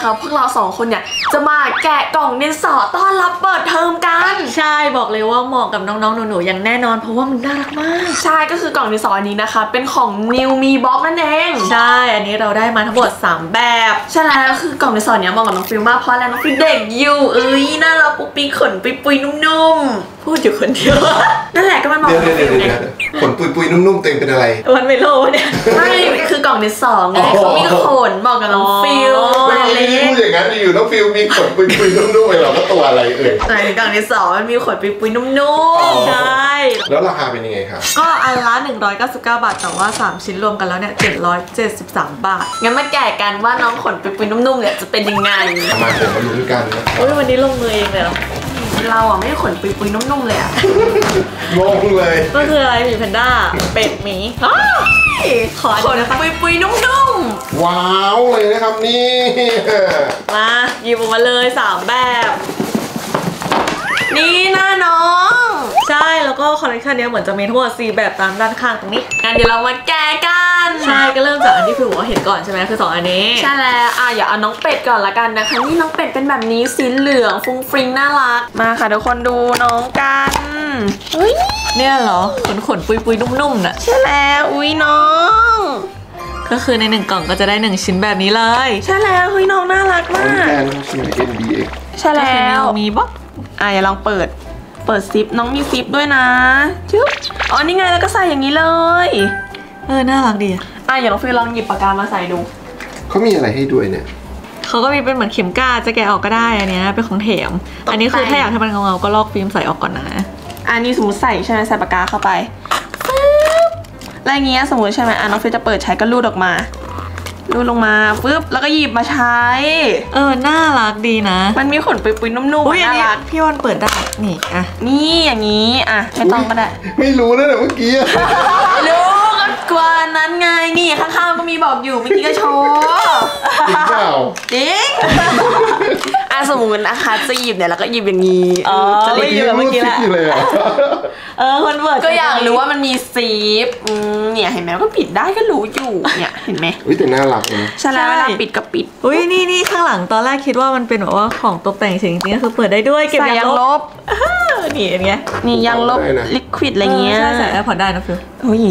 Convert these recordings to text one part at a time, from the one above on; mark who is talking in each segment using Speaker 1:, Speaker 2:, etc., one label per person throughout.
Speaker 1: นะคะ พวกเราสองคนเนี่ยจะมาแกะกล่องดินสอต้อนรับเปิดเทอมกัน
Speaker 2: ใช่บอกเลยว่าเหมาะกับน้องๆหนูๆอย่างแน่นอน เพราะว่ามันน่ารักมาก
Speaker 1: ใช่ก็คือกล่องดินสออันนี้นะคะ เป็นของ New Me Box นั่นเอง
Speaker 2: ใช่ อันนี้เราได้มาทั้งหมด 3 แบบ
Speaker 1: ใช่แล้วคือกล่องดินสอเนี้ยเหมาะกับน้องฟิลมากเพราะอะไรน้องฟิลเด็กอยู่เอ้ยน่ารักปุ๊บปิ๊งขนปุยปุยๆนุ่ม
Speaker 2: พูดอยู่คนเดียว
Speaker 1: ๆนั่นแหละก็มันเหมาะ
Speaker 3: เดี๋ยว
Speaker 1: กับ
Speaker 3: เดี๋ยว
Speaker 1: ฟิ
Speaker 3: เดี๋
Speaker 1: ล
Speaker 3: ยว
Speaker 1: ไง
Speaker 3: เดี๋ยวขนปุยปุยนุ่มๆเต็มเป็นอะไร
Speaker 2: วันไม่โลเนี่ย
Speaker 1: ไม่คือกล่องดินสอไง
Speaker 3: อ๋อ
Speaker 1: เขามีขนเหมาะกับน้องฟิล เล็ก
Speaker 3: พูดอย่างนั้นอยู่น้องฟิลมีขนปุยปุยนุ่มๆไปหรอว่าตัวอะไรเอ่ย
Speaker 1: ไหนกล่องดินสอมันมีขนปุยปุยๆนุ่
Speaker 3: อ๋
Speaker 1: ม
Speaker 3: อ
Speaker 2: ใช่
Speaker 3: แล้วราคาเป็นยังไงครับ
Speaker 2: ก็อันละ199 บาท แต่ว่า 3 ชิ้นรวมกันแล้วเนี่ย773 บาท
Speaker 1: ๆงั้นมาแกะกันว่าน้องขนปุยปุยๆนุ่มๆเนี่ยจะเป็นยังไง
Speaker 3: มาเดี๋ยวมาลุ้นกันนะ
Speaker 2: อุ้ยวันนี้ลงมือเองเลยเหรอ
Speaker 1: เราอะไม่ได้ขนปุยปุยๆนุ่มๆเลยอะ
Speaker 3: งงเลย
Speaker 2: ก็คืออะไรหมีแพนด้าเป็ดหมีอ้าวขออัน
Speaker 1: ขน
Speaker 2: นี้นะคะ
Speaker 1: ปุยปุยๆนุ่ม
Speaker 3: ว้าวเลยนะครับนี่
Speaker 2: มาหยิบออกมาเลย3แบบ
Speaker 1: ๆนี่หน้าน้อง
Speaker 2: ใช่ แล้วก็คอลเลคชันเนี้ยเหมือนจะมีทั้งหมด4แบบตามด้านข้างตรงนี้
Speaker 1: งั้นเดี๋ยวเรามาแกะกัน
Speaker 2: ใช่ก็เริ่มจากอันที่ฟิวบอกว่าเห็นก่อนใช่ไหมคือ 2 อันนี้
Speaker 1: ใช่แล้วอะอย่าเอาน้องเป็ดก่อนละกันนะคะนี่น้องเป็ดเป็นแบบนี้สีเหลืองฟุ้งฟริ้งน่ารักมาค่ะทุกคนดูน้องกันเฮ้ย
Speaker 2: เนี่ยเหรอขนขนปุยปุยๆนุ่มๆน่ะ
Speaker 1: ใช่แล้วอุ้ยน้อง
Speaker 2: ก็คือในหนึ่งกล่องก็จะได้1ชิ้นแบบนี้เลย
Speaker 1: ใช่แล้วเฮ้ยน้องน่ารัก
Speaker 3: น้
Speaker 1: มา
Speaker 3: อง
Speaker 1: ก
Speaker 3: แกนเขาชื่อ NBX
Speaker 1: ใช่
Speaker 2: ก็คือ
Speaker 1: แล้ว
Speaker 2: มีบล็อก
Speaker 1: อะอย่าลองเปิดเปิดซิปน้องมีซิปด้วยนะชึบอ๋อนี่ไงแล้วก็ใส่อย่างนี้เลย
Speaker 2: เออน่ารักดีอะ
Speaker 1: อะอย่าลองฟิลลองหยิบปากกามาใส่ดู
Speaker 3: เขามีอะไรให้ด้วยเนี่ย
Speaker 2: เขาก็มีเป็นเหมือนเข็มกล้าจะแกะออกก็ได้อันเนี้ยเป็นของแถมอันนี้คือถ้าอยากให้มันเงาๆก็ลอกฟิล์มใส่ออกก่อนนะ
Speaker 1: อันนี้สมมติใส่ใช่ไหมใส่ปากกาเข้าไปปึ๊บแล้วอย่างเงี้ยสมมติใช่ไหมอะน้องฟิลจะเปิดใช้ก็รูดออกมา รูดลงมาปึ๊บแล้วก็หยิบมาใช้
Speaker 2: เออ น่ารักดีนะ
Speaker 1: มันมีขนปุยๆนุ่ม
Speaker 2: อุ้ย
Speaker 1: ๆ
Speaker 2: อัน
Speaker 1: น่า
Speaker 2: นี้
Speaker 1: รัก
Speaker 2: พี่วันเปิดได้ นี่อะ
Speaker 1: นี่อย่างนี้ อะ ไม่ต้องก็ได้
Speaker 3: ไม่รู้นะเนี่ยเมื่อกี้อะ
Speaker 1: รู้ก็กว่านั้นไง นี่ข้างๆก็มีบอกอยู่ เมื่อกี้ก็โชว์
Speaker 3: จริงเปล่า
Speaker 1: จริงอะ สมมตินะคะจะหยิบเนี่ยแล้วก็หยิบอย่างนี้
Speaker 2: อ๋อ
Speaker 1: จะ
Speaker 2: ไม่
Speaker 1: เล่น
Speaker 2: อยู่กับเมื่อกี้แหละ
Speaker 3: รู้สึอยู่เลยอะ
Speaker 2: เออคนเปิด
Speaker 1: ก็อยากรู้ว่ามันมีซีฟอืมเนี่ยเห็นไหมก็ปิดได้ก็รู้อยู่เนี่ยเห็นไหม
Speaker 3: อุ้ยแต่น่ารักนะ
Speaker 1: ใช่แล้วเวลาปิดก็ปิด
Speaker 2: อุ้ยนี่นี่ข้างหลังตอนแรกคิดว่ามันเป็นแบบว่าของตกแต่งเฉยจริงๆก็คือเปิดได้ด้วยเก็บ
Speaker 1: ใส่
Speaker 2: ยาง
Speaker 1: ยาง
Speaker 2: ล
Speaker 1: ล
Speaker 2: บบเออนี่อันเนี้ย
Speaker 1: นี่ยางลบ liquid อะไรเงี้ย
Speaker 2: ใช่ใส่ AirPods ได้นะฟิว
Speaker 1: อุ้ย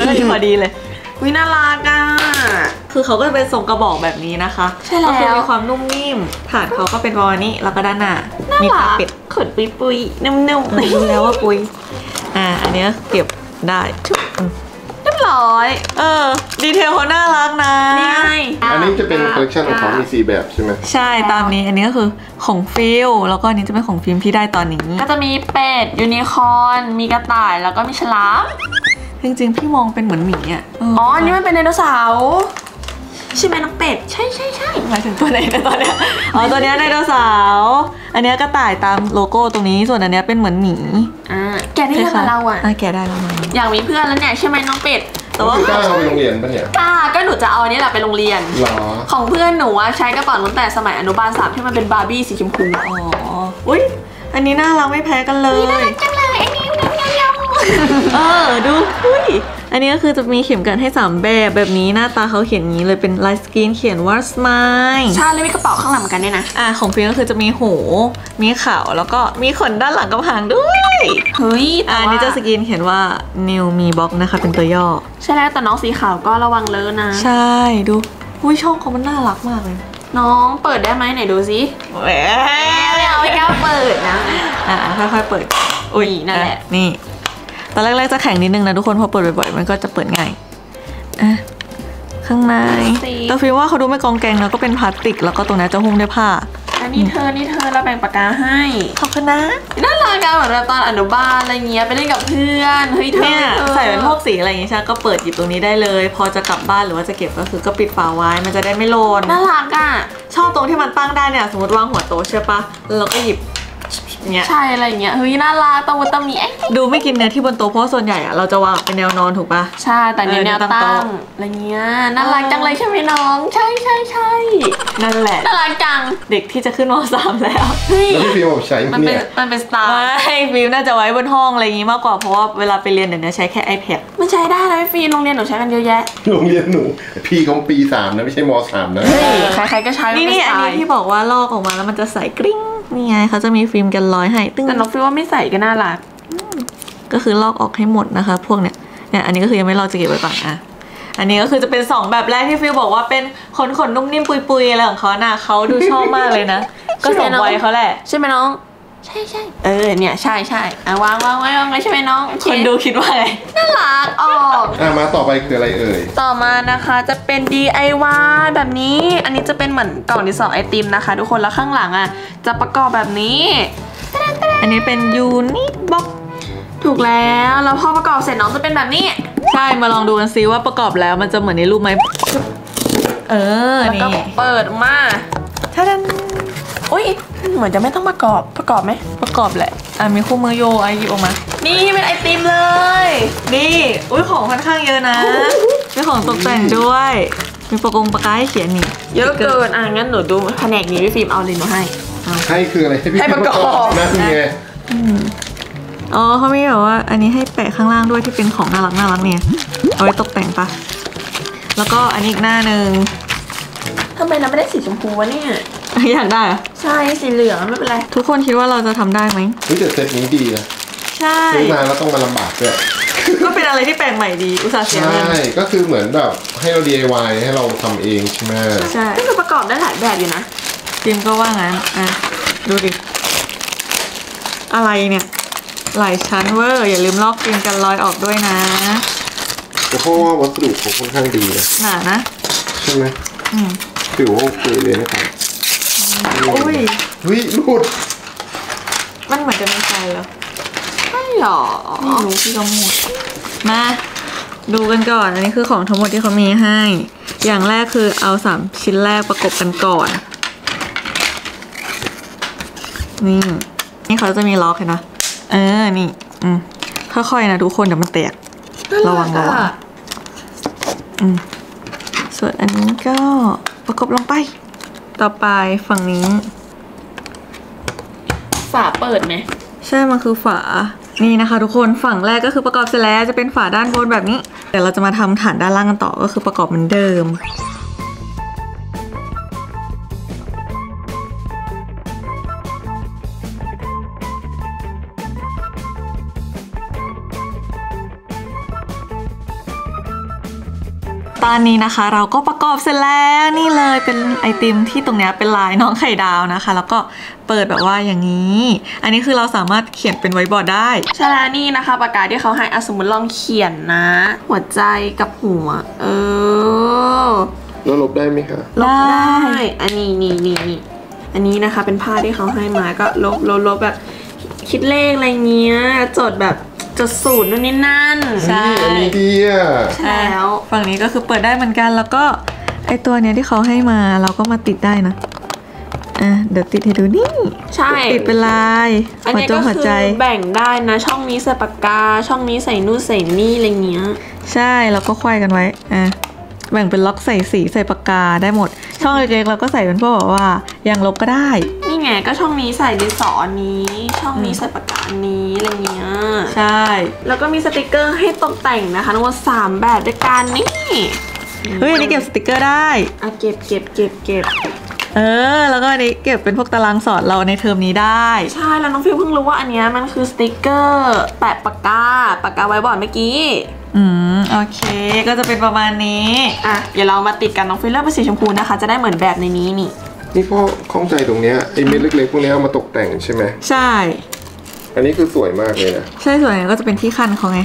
Speaker 2: เออพอดีเลย
Speaker 1: วิน่ารักอะ
Speaker 2: คือเขาก็จะเป็นทรงกระบอกแบบนี้นะคะ
Speaker 1: ใช่แล้ว
Speaker 2: ก็คือมีความนุ่มนิ่มฐานเขาก็เป็นประมาณนี้แล้วก็ด้านหน้ามีตาเป็ด
Speaker 1: ขนปุยปุยๆนุ่ม
Speaker 2: รู้แล้วว่าปุยอ่าอันเนี้ยเก็บได้ชุบอืม
Speaker 1: ๆเรียบร้อย
Speaker 2: เออ detail เขาน่ารักนะ
Speaker 1: นี่ไง
Speaker 3: อันนี้จะเป็นคอลเลคชันของเขามีสี่แบบใช่ไหม
Speaker 2: ใช่ตามนี้อันนี้ก็คือของฟิลแล้วก็อันนี้จะเป็นของฟิล์มที่ได้ตอนนี้
Speaker 1: ก็จะมีเป็ดยูนิคอร์นมีกระต่ายแล้วก็มีฉลาม
Speaker 2: จริงๆ พี่มองเป็นเหมือนหมีอะเอ๋
Speaker 1: ออันนี้มันเป็นไดโนเสาร์ใช่ไหมน้องเป็ด ใช่ใช่ใช่
Speaker 2: หมายถึงตัวไหนนะตอนเนี้ยอ๋อตัวเนี้ยไดโนเสาร์อันเนี้ยกระต่ายตามโลโก้ตรงนี้ส่วนอันเนี้ยเป็นเหมือนหมี
Speaker 1: อ่าแกได้ยังกับเราอะ
Speaker 2: อะแกะได้แล้วมั้ย
Speaker 1: อยากมีเพื่อนแล้วเนี่ยใช่ไหมน้องเป็ด
Speaker 2: แต่ว่า
Speaker 3: คือกล้าเอาไปโรงเรียนปะเนี่ย
Speaker 1: กล้าก็หนูจะเอาอันนี้แหละไปโรงเรียน
Speaker 3: หรอ
Speaker 1: ของเพื่อนหนูอะใช้กระเป๋าตั้งแต่สมัยอนุบาลสามที่มันเป็นบาร์บี้สีชมพูอะ
Speaker 2: อ๋ออุ้ยอันนี้น่ารักไม่แพ้กันเลย
Speaker 1: จังเลยอันนี้มันยาว
Speaker 2: เออดูอุ้ยอันนี้ก็คือจะมีเข็มกลัดให้ 3 แบบแบบนี้หน้าตาเขาเขียนอย่างนี้เลยเป็นลายสกรีนเขียนว่า smile
Speaker 1: ใช่แล้วมีกระเป๋าข้างหลังเหมือนกันด้วยนะ
Speaker 2: อะของฟิล์มก็คือจะมีหู มีเขาแล้วก็มีขนด้านหลังกับหางด้วย
Speaker 1: เฮ้ย
Speaker 2: อะ
Speaker 1: แต่
Speaker 2: อัน
Speaker 1: ว่า
Speaker 2: นี้จะสกรีนเขียนว่า new me box นะคะเป็นตัวย่อ
Speaker 1: ใช่แล้วแต่น้องสีขาวก็ระวังเลอะนะ
Speaker 2: ใช่ดูอุ้ยช่องเขามันน่ารักมากเลย
Speaker 1: น้องเปิดได้ไหมไหนดูสิ
Speaker 2: แหม
Speaker 1: ไม่เอาไม่กล้าเปิดนะ
Speaker 2: อะค่อยๆเปิด อุ้ย
Speaker 1: นั่นแหละ
Speaker 2: อ่นี่ ตอนแรกๆจะแข็งนิดนึงนะทุกคนพอเปิดบ่อยๆมันก็จะเปิดง่ายอะข้างในแต่ฟิลว่าเขาดูไม่กองแกงแล้วก็เป็นพลาสติก แล้วก็ตรงนี้จะหุ้มด้วยผ้า
Speaker 1: อันนี้เธอ นี่เธอเราแบ่งปากกาให้
Speaker 2: ขอบคุณนะ
Speaker 1: น่ารักอะเหมือนแบบตอนอนุบาลอะไรเงี้ยไปเล่นกับเพื่อนเฮ้ยเธอ
Speaker 2: เนี่ย
Speaker 1: ธอ
Speaker 2: ใส่เป็นพวกสีอะไรอย่างงี้ใช่ไหมก็เปิดหยิบตรงนี้ได้เลย พอจะกลับบ้านหรือว่าจะเก็บก็คือก็ปิดฝาไว้มันจะได้ไม่โลน
Speaker 1: น่ารักอะ
Speaker 2: ชอบตรงที่มันตั้งได้เนี่ยสมมติวางหัวโต๊ะใช่ปะแล้วเราก็หยิบ เงี้ย
Speaker 1: ใช่อะไรอย่างเงี้ยเฮ้ยน่ารักตะมุตะมีเอ๊ะ
Speaker 2: ดูไม่กินเนื้อที่บนโต๊ะเพราะว่าส่วนใหญ่อะเราจะวางเป็นแนวนอนถูกปะ
Speaker 1: ใช่แต่เนี่ย
Speaker 2: เออ
Speaker 1: แนว
Speaker 2: ตั้งโต๊ะ
Speaker 1: ตั้งอะไรเงี้ยน่ารักจังเลยใช่ไหมน้อง ใช่ใช่ใช่
Speaker 2: นั่นแหละ
Speaker 1: น่ารักจัง
Speaker 2: เด็กที่จะขึ้นมสามแล้ว
Speaker 1: เฮ้ย
Speaker 3: แล้วพี่ฟิล์มบอกใช้
Speaker 1: มันเป็น
Speaker 3: เนี่ย
Speaker 1: มันเป็นสไตล์
Speaker 2: ไม่ฟิล์มน่าจะไว้บนห้องอะไรอย่างงี้มากกว่าเพราะว่าเวลาไปเรียนเดี๋ยวนี้ใช้แค่ iPad
Speaker 1: มันใช้ได้นะพี่ฟีนโรงเรียนหนูใช้กันเยอะแยะ
Speaker 3: โรงเรียนหนูพี่เขาปีสามนะไม่ใช่มสามนะ
Speaker 1: เฮ้ยใครๆก็ใช้
Speaker 2: นี่
Speaker 1: มั
Speaker 2: นี่
Speaker 1: เป็
Speaker 2: อัน
Speaker 1: สไต
Speaker 2: นี้
Speaker 1: ล์
Speaker 2: ที่บอกว่าลอกออกมาแล้วมันจะใสกริ้ง นี่ไงเขาจะมีฟิล์มกันร้อยให้ตึ้ง
Speaker 1: แต่น้องฟีว่าไม่ใส่ก็น่ารัก
Speaker 2: ก็คือลอกออกให้หมดนะคะ พวกเนี้ยเนี่ยอันนี้ก็คือยังไม่ลอกจะเก็บไว้ก่อนอะอันนี้ก็คือจะเป็นสองแบบแรกที่ฟิลบอกว่าเป็นขนขนนุ่มนิ่มปุยปุยๆอะไรของเขาน่ะเขาดูชอบมากเลยนะ ก็สมวัยเขาแหละ
Speaker 1: ใช่ไหมน้อง ใช่ใช่เออเนี่ยใช่ใช่อะวางวางไว้วางไว้ใช่ไหมน้องโอเค
Speaker 2: นดูคิดว่าไง
Speaker 1: น่ารักออก
Speaker 3: อะมาต่อไปคืออะไรเอ่ย
Speaker 1: ต่อมานะคะจะเป็น DIY แบบนี้ อันนี้จะเป็นเหมือนกล่องดินสอไอติมนะคะ ทุกคนแล้วข้างหลังอะจะประกอบแบบนี้
Speaker 2: อันนี้เป็นยูนิบ็อก
Speaker 1: ถูกแล้วแล้วพอประกอบเสร็จน้องจะเป็นแบบนี้
Speaker 2: ใช่มาลองดูกันซิว่าประกอบแล้วมันจะเหมือนในรูปไหมเออ
Speaker 1: แล้ว
Speaker 2: นี่
Speaker 1: ก็เปิดออกมา
Speaker 2: ท่าดัน
Speaker 1: อุ้ยเหมือนจะไม่ต้องประกอบประกอบไหม
Speaker 2: ประกอบแหละอะมีคู่มือโยไอะหยิบออกมา
Speaker 1: นี่เป็นไอติมเลย
Speaker 2: นี่อุ้ยของค่อนข้างเยอะนะมีของตกแต่งด้วย มีปากกงปากกาให้เขียนนี่
Speaker 1: เยอะเกินอะงั้นหนูดูแผนกนี้พี่ฟิล์มเอาเลยหนูให้
Speaker 3: ให้คืออะไรให้พี่
Speaker 1: ให้ประกอบ
Speaker 3: นั่นไง
Speaker 2: อ๋อเขามีแบบว่า อันนี้ให้แปะข้างล่างด้วยที่เป็นของน่ารักน่ารักเนี่ยเอาไว้ตกแต่งปะแล้วก็อันนี้อีกหน้าหนึ่ง
Speaker 1: ทำไมเราไม่ได้สีชมพูวะเนี่ย
Speaker 2: อยากได้เหรอ
Speaker 1: ใช่สีเหลืองไม่เป็นไร
Speaker 2: ทุกคนคิดว่าเราจะทำได้ไหม
Speaker 3: เฮ้ยแต่เซตนี้ดีนะ
Speaker 2: ใช่
Speaker 3: ซื้อมาแล้วต้องมาลำบากด้วย
Speaker 2: ก็เป็นอะไรที่แปลกใหม่ดีอุตส่าห์เสีย
Speaker 3: ใช่
Speaker 2: เงิน
Speaker 3: ก็คือเหมือนแบบให้เรา DIY ให้เราทำเองใช่ไหม
Speaker 2: ใช่
Speaker 1: ก็คือประกอบได้หลายแบบอยู่นะ
Speaker 2: จิมก็ว่างั้นอะดูดิ อะไรเนี่ย หลายชั้นเวอร์ อย่าลืมลอกฟิล์มกันรอยออกด้วยนะ
Speaker 3: แต่เพราะว่าวัสดุเขาค่อนข้างดีนะ
Speaker 2: หนานะ
Speaker 3: ใช่ไหม
Speaker 2: อืม
Speaker 3: ถือว่าโอเคเลยนะครับ
Speaker 2: อุ้ย
Speaker 3: เฮ้ยหลุด
Speaker 2: มันเหมือนจะมีไฟแล้ว
Speaker 1: ใช่หรอ
Speaker 2: ไม่รู้พี่ก็มั่วมาดูกันก่อน อันนี้คือของทั้งหมดที่เขามีให้ อย่างแรกคือเอาสามชิ้นแรกประกบกันก่อน นี่ นี่เขาจะมีล็อกเห็นปะเออ นี่ อืม ค่อยๆนะทุกคนเดี๋ยวมันแตก ระวังระวังอืม ส่วนอันนี้ก็ประกบลงไป ต่อไปฝั่งนี้
Speaker 1: ฝาเปิดไหม
Speaker 2: ใช่ มันคือฝา นี่นะคะ ทุกคนฝั่งแรกก็คือประกอบเสร็จแล้วจะเป็นฝาด้านบนแบบนี้ เดี๋ยวเราจะมาทำฐานด้านล่างกันต่อก็คือประกอบเหมือนเดิม ตอนนี้นะคะ เราก็ประกอบเสร็จแล้วนี่เลยเป็นไอติมที่ตรงเนี้ยเป็นลายน้องไข่ดาวนะคะ แล้วก็เปิดแบบว่าอย่างนี้ อันนี้คือเราสามารถเขียนเป็นไวท์บอร์ดได้
Speaker 1: ใช่แล้วนี่นะคะปากกาที่เขาให้อะสมมติลองเขียนนะ หัวใจกับหัว เออ
Speaker 3: แล้วลบได้ไหมคะ
Speaker 1: ลบ
Speaker 2: ได้
Speaker 1: ได้ อันนี้นี่นี่นี่อันนี้นะคะเป็นผ้าที่เขาให้มาก็ลบลบลบแบบคิดเลขอะไรเงี้ยจดแบบ จดสูตรนู่นนี่นั่น
Speaker 2: ใช่
Speaker 3: อันนี้ดีอะ
Speaker 1: ใช่แล้ว
Speaker 2: ฝั่งนี้ก็คือเปิดได้เหมือนกันแล้วก็ไอตัวเนี้ยที่เขาให้มาเราก็มาติดได้นะอะเดี๋ยวติดให้ดูนี่
Speaker 1: ใช่
Speaker 2: ติดเป็นลาย
Speaker 1: อัน
Speaker 2: หัว
Speaker 1: นี้
Speaker 2: จ
Speaker 1: ก็
Speaker 2: งหัว
Speaker 1: คือ
Speaker 2: ใจ
Speaker 1: แบ่งได้นะ ช่องนี้ใส่ปากกาช่องนี้ใส่นู่นใส่นี่อะไรเงี้ย
Speaker 2: ใช่แล้วก็ควายกันไว้อะแบ่งเป็นล็อกใส่สีใส่ปากกาได้หมด ช่องเล็กๆเราก็ใส่เป็นพวกแบบว่ายางลบก็ได้
Speaker 1: นี่ไงก็ช่องนี้ใส่ดินสออันนี้ ช่องนี้ใส่ปากกาอั นนี้อะไรเงี้ย
Speaker 2: ใช่
Speaker 1: แล้วก็มีสติกเกอร์ให้ตกแต่งนะคะทั้งหมดสามแบบด้วยกันนี่
Speaker 2: เฮ้ยอันนี้เก็บสติกเกอร์ได้
Speaker 1: อะเก็บเก็บเก็บเก็บ
Speaker 2: เออ แล้วก็อันนี้เก็บเป็นพวกตารางสอนเราในเทอมนี้ได้
Speaker 1: ใช่ แล้วน้องฟิวเพิ่งรู้ว่าอันเนี้ยมันคือสติกเกอร์แปะปากกาปากกาไวท์บอร์ดเมื่อกี้
Speaker 2: อืม โอเค ก็จะเป็นประมาณนี้
Speaker 1: อะ เดี๋ยวเรามาติดกันน้องฟิวเลือกเป็นสีชมพูนะคะ จะได้เหมือนแบบในนี้นี่
Speaker 3: นี่พ่อข้องใจตรงเนี้ยไอ้เม็ดเล็กๆพวกเนี้ยเอามาตกแต่งใช่ไหม
Speaker 2: ใช่
Speaker 3: อันนี้คือสวยมากเลยนะ
Speaker 2: ใช่ส่วนนี้ก็จะเป็นที่คันเขาไง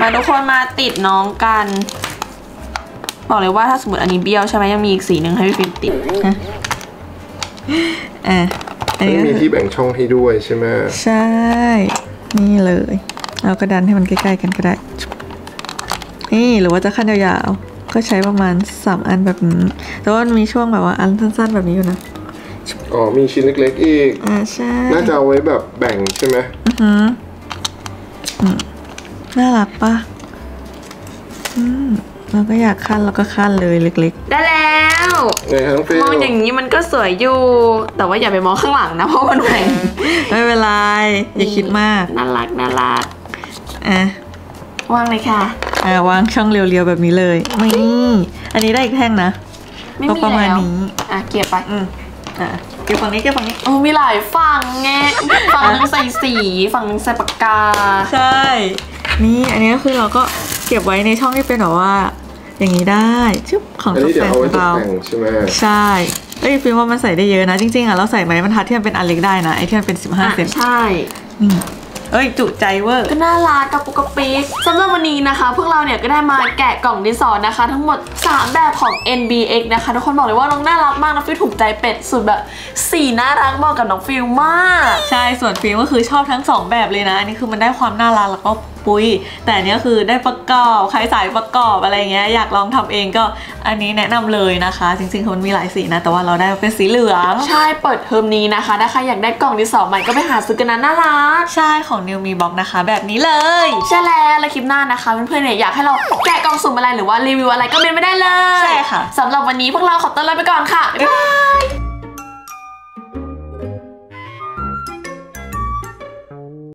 Speaker 1: มาทุกคนมาติดน้องกัน บอกเลยว่าถ้าสมมติอันนี้เบี้ยวใช่ไหมยังมีอีกสีหนึ่งให้พี่ฟิล์มติด
Speaker 2: อะอันนี้
Speaker 3: ไม่
Speaker 2: ก็
Speaker 3: มี
Speaker 2: คือ
Speaker 3: ที่แบ่งช่องให้ด้วยใช่ไหม
Speaker 2: ใช่ นี่เลยเราก็ดันให้มันใกล้ๆกันก็ได้ นี่หรือว่าจะขั้นยาวๆ ก็ใช้ประมาณ 3 อันแบบนี้แต่ว่ามันมีช่วงแบบว่าอันสั้นๆแบบนี้อยู่นะ
Speaker 3: อ๋อ มีชิ้นเล็กๆอีก
Speaker 2: อ่าใช่
Speaker 3: น่าจะเอาไว้แบบแบ่งใช่ไหม
Speaker 2: อือ หืออืมน่ารักปะอืมเราก็อยากขั้นเราก็ขั้นเลยเล็ก
Speaker 1: ได้แล้ว
Speaker 3: ไงครับน้องฟิล
Speaker 1: มองอย่างนี้มันก็สวยอยู่ แต่ว่าอย่าไปมองข้างหลังนะเพราะมันแหว่ง
Speaker 2: ๆ ไม่เป็นไร อย่าคิดมาก
Speaker 1: น่ารักน่ารัก
Speaker 2: อะ
Speaker 1: วางเลยค่ะ
Speaker 2: อ่าวางช่องเรียวๆแบบนี้เลยนี่อันนี้ได้อีกแท่งนะ
Speaker 1: ไม่
Speaker 2: ก็
Speaker 1: มี
Speaker 2: ประมาณ
Speaker 1: แล้ว
Speaker 2: นี้
Speaker 1: อะเก็บไป
Speaker 2: อืม อะเก็บฝั่งนี้เก็บฝั่งนี้
Speaker 1: โอ้มีหลายฝั่งไงฝั่งหนึงใส่สีฝั่งหนึงใส่ปากกา
Speaker 2: ใช่ นี่อันนี้ก็คือเราก็เก็บไว้ในช่องที่เป็นแบบว่า อย่างนี้ได้ชึบของ
Speaker 3: อัน
Speaker 2: ตก
Speaker 3: นี้เดี๋ย
Speaker 2: แต่
Speaker 3: ว
Speaker 2: ง
Speaker 3: เอาไว้
Speaker 2: ของ
Speaker 3: ตก
Speaker 2: เรา
Speaker 3: แต่งใช่ไหม
Speaker 2: ใช่เอ้ยฟิล์มว่ามันใส่ได้เยอะนะ จริงๆอะเราใส่ไม้บรรทัดที่มันเป็นอันเล็กได้นะไอ้ที่มันเป็น
Speaker 1: อะ
Speaker 2: 15 เซน
Speaker 1: ใช่
Speaker 2: นี่ เอ้ยจุใจเวอร์
Speaker 1: ก็น่ารักกับปุกกะปิกสำหรับวันนี้นะคะ พวกเราเนี่ยก็ได้มาแกะกล่องดินสอนะคะ ทั้งหมด 3 แบบของ NBX นะคะ ทุกคนบอกเลยว่าน้องน่ารักมากน้องฟิลถูกใจเป็ดสุดแบบสีน่ารักเหมาะกับน้องฟิลมาก
Speaker 2: ใช่ส่วนฟิล์มก็คือชอบทั้งสองแบบเลยนะอันนี้คือมันได้ความน่ารักแล้วก็ ปุ้ยแต่อันเนี้ยคือได้ประกอบใครสายประกอบอะไรเงี้ยอยากลองทำเองก็อันนี้แนะนำเลยนะคะ จริงๆคือมันมีหลายสีนะ แต่ว่าเราได้เป็นสีเหลือง
Speaker 1: ใช่เปิดเทอมนี้นะคะถ้าใครอยากได้กล่องดินสอใหม่ก็ไปหาซื้อกันนะน่ารัก
Speaker 2: ใช่ของนิวมีบ็อกนะคะ แบบนี้เลย
Speaker 1: ใช่แล้วและคลิปหน้านะคะเพื่อนๆเนี่ยอยากให้เราแกะกล่องสุ่มอะไรหรือว่ารีวิวอะไรก็เมนไม่ได้เลย
Speaker 2: ใช่ค่ะ
Speaker 1: สำหรับวันนี้พวกเราขอตัวลาไปก่อนค่ะบ๊ายบาย